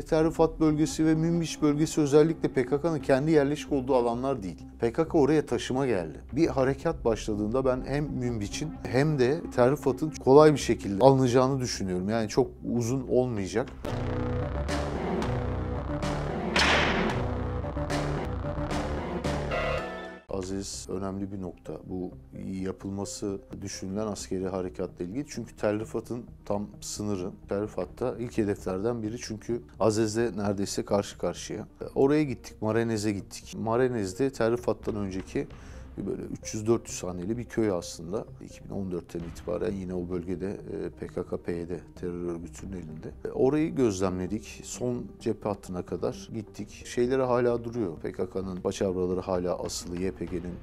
Terrifat bölgesi ve Münbiş bölgesi özellikle PKK'nın kendi yerleşik olduğu alanlar değil. PKK oraya taşıma geldi. Bir harekat başladığında ben hem Münbiç'in hem de Terrifat'ın kolay bir şekilde alınacağını düşünüyorum. Yani çok uzun olmayacak. Aziz önemli bir nokta. Bu yapılması düşünülen askeri harekatla ilgili. Çünkü Tel Rifat'ın tam sınırı. Tel Rifat'ta ilk hedeflerden biri çünkü Aziz'le neredeyse karşı karşıya. Oraya gittik, Marenez'e gittik. Marenez'de Tel Rifat'tan önceki böyle 300-400 haneli bir köy aslında. 2014'ten itibaren yine o bölgede PKK-PYD terör örgütünün elinde. E, Orayı gözlemledik. Son cephe hattına kadar gittik. Şeyleri hala duruyor. PKK'nın paçavraları hala asılı, YPG'nin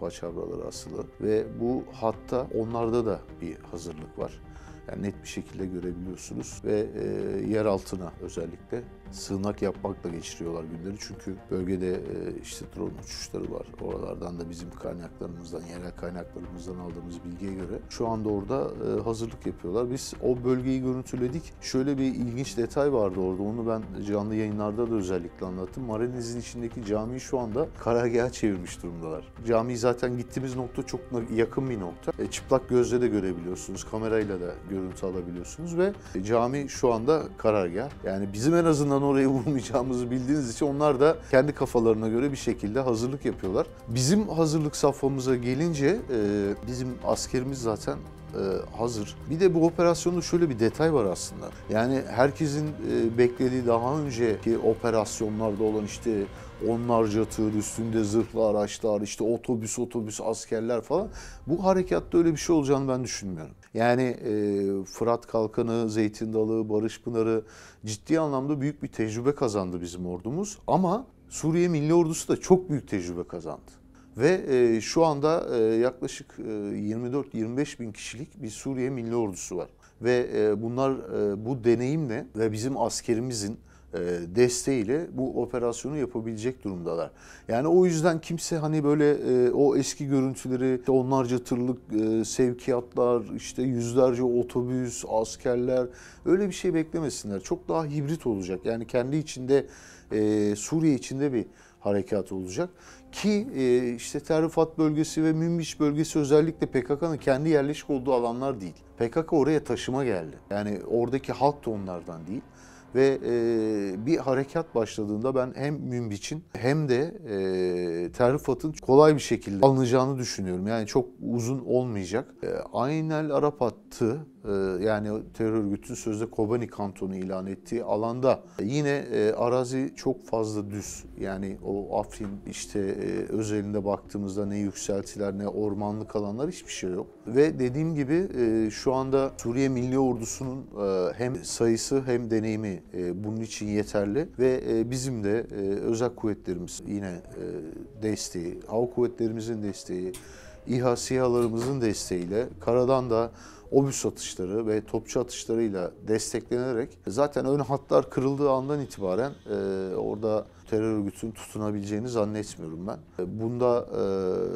paçavraları asılı. Ve bu hatta onlarda da bir hazırlık var. Yani net bir şekilde görebiliyorsunuz ve e, yer altına özellikle sığınak yapmakla geçiriyorlar günleri. Çünkü bölgede e, işte drone uçuşları var. Oralardan da bizim kaynaklarımızdan, yerel kaynaklarımızdan aldığımız bilgiye göre şu anda orada e, hazırlık yapıyorlar. Biz o bölgeyi görüntüledik. Şöyle bir ilginç detay vardı orada. Onu ben canlı yayınlarda da özellikle anlattım. Mareniz'in içindeki camiyi şu anda karargaha çevirmiş durumdalar. Cami zaten gittiğimiz nokta çok yakın bir nokta. E, çıplak gözle de görebiliyorsunuz. Kamerayla da görüntü alabiliyorsunuz ve cami şu anda karargah. Yani bizim en azından oraya vurmayacağımızı bildiğiniz için onlar da kendi kafalarına göre bir şekilde hazırlık yapıyorlar. Bizim hazırlık safhamıza gelince e, bizim askerimiz zaten e, hazır. Bir de bu operasyonda şöyle bir detay var aslında. Yani herkesin e, beklediği daha önceki operasyonlarda olan işte onlarca tır, üstünde zırhlı araçlar, işte otobüs otobüs askerler falan. Bu harekatta öyle bir şey olacağını ben düşünmüyorum. Yani e, Fırat Kalkanı, Zeytin Dalı, Barış Pınarı ciddi anlamda büyük bir tecrübe kazandı bizim ordumuz. Ama Suriye Milli Ordusu da çok büyük tecrübe kazandı. Ve e, şu anda e, yaklaşık e, 24-25 bin kişilik bir Suriye Milli Ordusu var. Ve e, bunlar e, bu deneyimle ve bizim askerimizin desteğiyle bu operasyonu yapabilecek durumdalar. Yani o yüzden kimse hani böyle e, o eski görüntüleri işte onlarca tırlık e, sevkiyatlar, işte yüzlerce otobüs, askerler öyle bir şey beklemesinler. Çok daha hibrit olacak. Yani kendi içinde e, Suriye içinde bir harekat olacak. Ki e, işte Terrifat bölgesi ve Münbiş bölgesi özellikle PKK'nın kendi yerleşik olduğu alanlar değil. PKK oraya taşıma geldi. Yani oradaki halk da onlardan değil. Ve e, bir harekat başladığında ben hem Münbiç'in hem de e, Terrifat'ın kolay bir şekilde alınacağını düşünüyorum. Yani çok uzun olmayacak. E, Aynel Arap hattı yani terör örgütün sözde Kobani kantonu ilan ettiği alanda yine e, arazi çok fazla düz. Yani o Afrin işte e, özelinde baktığımızda ne yükseltiler ne ormanlık alanlar hiçbir şey yok. Ve dediğim gibi e, şu anda Suriye Milli Ordusu'nun e, hem sayısı hem deneyimi e, bunun için yeterli ve e, bizim de e, özel kuvvetlerimiz yine e, desteği, hava kuvvetlerimizin desteği, İHA SİHA'larımızın desteğiyle karadan da obüs atışları ve topçu atışlarıyla desteklenerek zaten ön hatlar kırıldığı andan itibaren e, orada terör örgütünün tutunabileceğini zannetmiyorum ben. E, Bunda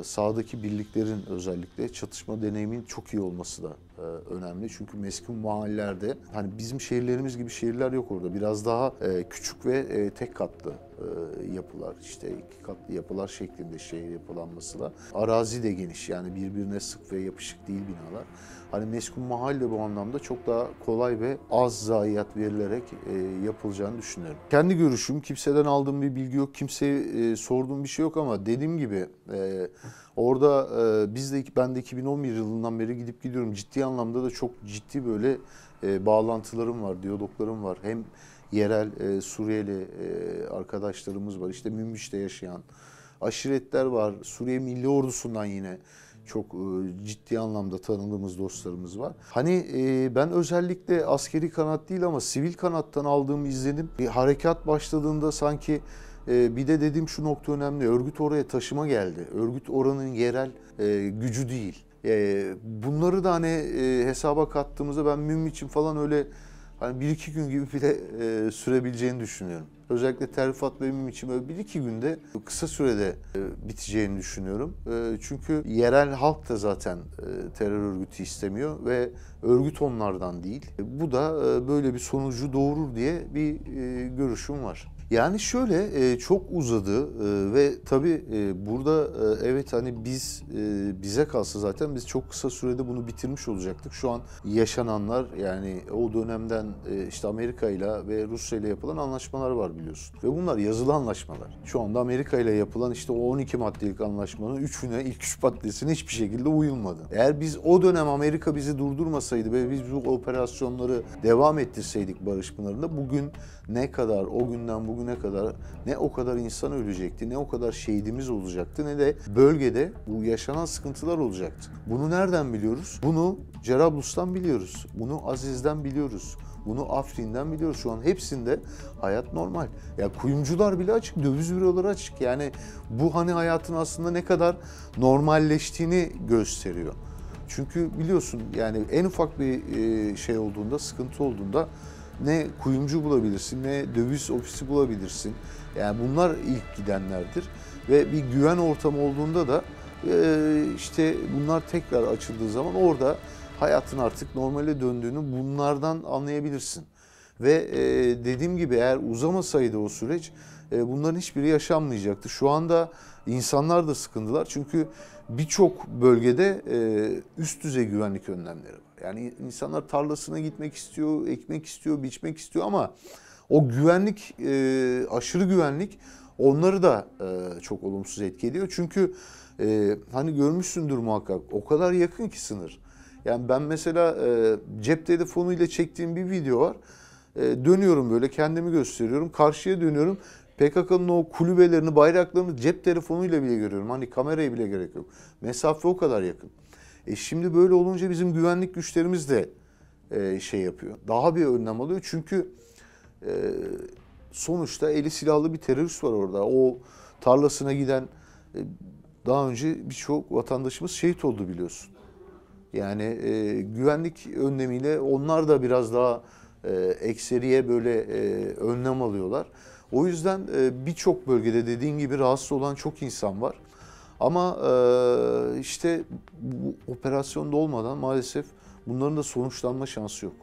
e, sahadaki birliklerin özellikle çatışma deneyimin çok iyi olması da e, önemli. Çünkü meskun mahallelerde hani bizim şehirlerimiz gibi şehirler yok orada. Biraz daha e, küçük ve e, tek katlı e, yapılar işte iki katlı yapılar şeklinde şehir yapılanması da. Arazi de geniş yani birbirine sık ve yapışık değil binalar. Hani meskun mahalle bu anlamda çok daha kolay ve az zayiat verilerek e, yapılacağını düşünüyorum. Kendi görüşüm kimseden aldığım bir bilgi yok, kimseye e, sorduğum bir şey yok ama dediğim gibi e, orada e, biz de ben de 2011 yılından beri gidip gidiyorum. Ciddi anlamda da çok ciddi böyle e, bağlantılarım var, diyaloglarım var. Hem yerel e, Suriyeli e, arkadaşlarımız var. İşte Münbiş'te yaşayan aşiretler var. Suriye Milli Ordusu'ndan yine çok e, ciddi anlamda tanıdığımız dostlarımız var. Hani e, ben özellikle askeri kanat değil ama sivil kanattan aldığım izlenim bir harekat başladığında sanki e, bir de dediğim şu nokta önemli. Örgüt oraya taşıma geldi. Örgüt oranın yerel gücü değil. Bunları da hani hesaba kattığımızda ben Müm için falan öyle hani bir iki gün gibi bile e, sürebileceğini düşünüyorum. Özellikle Terrifat ve Müm için böyle bir iki günde kısa sürede e, biteceğini düşünüyorum. E, çünkü yerel halk da zaten e, terör örgütü istemiyor ve Örgüt onlardan değil. Bu da e, böyle bir sonucu doğurur diye bir e, görüşüm var. Yani şöyle e, çok uzadı e, ve tabii e, burada evet hani biz bize kalsa zaten biz çok kısa sürede bunu bitirmiş olacaktık. Şu an yaşananlar yani o dönemden işte Amerika ile ve Rusya ile yapılan anlaşmalar var biliyorsun. Ve bunlar yazılı anlaşmalar. Şu anda Amerika ile yapılan işte o 12 maddelik anlaşmanın 3'üne ilk 3 maddesine hiçbir şekilde uyulmadı. Eğer biz o dönem Amerika bizi durdurmasaydı ve biz bu operasyonları devam ettirseydik Barış Pınarı'nda bugün ne kadar o günden bugüne kadar ne o kadar insan ölecekti, ne o kadar şehidimiz olacaktı ne de bölgede bu yaşanan sıkıntılar olacaktı. Bunu nereden biliyoruz? Bunu Cerablus'tan biliyoruz. Bunu Aziz'den biliyoruz. Bunu Afrin'den biliyoruz. Şu an hepsinde hayat normal. Ya kuyumcular bile açık, döviz büroları açık. Yani bu hani hayatın aslında ne kadar normalleştiğini gösteriyor. Çünkü biliyorsun yani en ufak bir e, şey olduğunda, sıkıntı olduğunda ne kuyumcu bulabilirsin ne döviz ofisi bulabilirsin. Yani bunlar ilk gidenlerdir. Ve bir güven ortamı olduğunda da e, işte bunlar tekrar açıldığı zaman orada hayatın artık normale döndüğünü bunlardan anlayabilirsin. Ve e, dediğim gibi eğer uzamasaydı o süreç e, bunların hiçbiri yaşanmayacaktı. Şu anda insanlar da sıkıntılar çünkü birçok bölgede üst düzey güvenlik önlemleri var. Yani insanlar tarlasına gitmek istiyor, ekmek istiyor, biçmek istiyor ama o güvenlik, e, aşırı güvenlik onları da e, çok olumsuz etki ediyor. Çünkü e, hani görmüşsündür muhakkak o kadar yakın ki sınır. Yani ben mesela e, cep telefonuyla çektiğim bir video var. E, dönüyorum böyle kendimi gösteriyorum. Karşıya dönüyorum. PKK'nın o kulübelerini, bayraklarını cep telefonuyla bile görüyorum. Hani kameraya bile gerek yok. Mesafe o kadar yakın. E şimdi böyle olunca bizim güvenlik güçlerimiz de e, şey yapıyor. Daha bir önlem alıyor. Çünkü e, sonuçta eli silahlı bir terörist var orada. O tarlasına giden e, daha önce birçok vatandaşımız şehit oldu biliyorsun. Yani e, güvenlik önlemiyle onlar da biraz daha e, ekseriye böyle e, önlem alıyorlar. O yüzden e, birçok bölgede dediğin gibi rahatsız olan çok insan var. Ama e, işte bu operasyonda olmadan maalesef bunların da sonuçlanma şansı yok.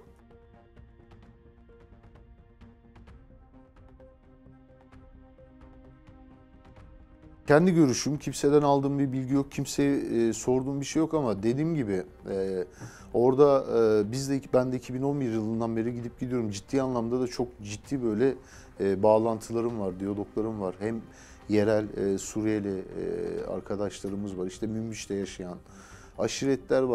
Kendi görüşüm, kimseden aldığım bir bilgi yok, kimseye e, sorduğum bir şey yok ama dediğim gibi e, orada e, biz de ben de 2011 yılından beri gidip gidiyorum. Ciddi anlamda da çok ciddi böyle e, bağlantılarım var, diyaloglarım var. Hem yerel e, Suriyeli e, arkadaşlarımız var, işte Münbiş'te yaşayan aşiretler var.